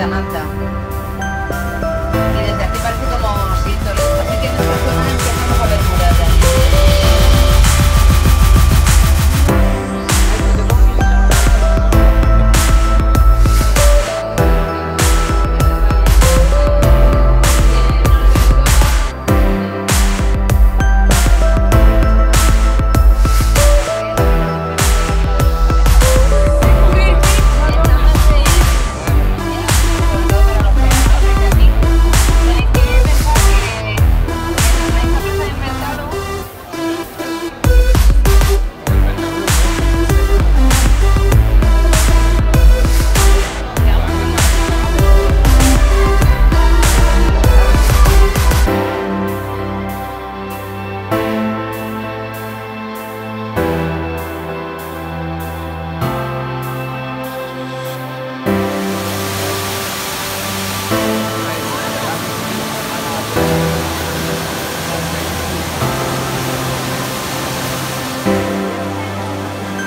Samantha.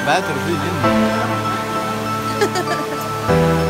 Battery free din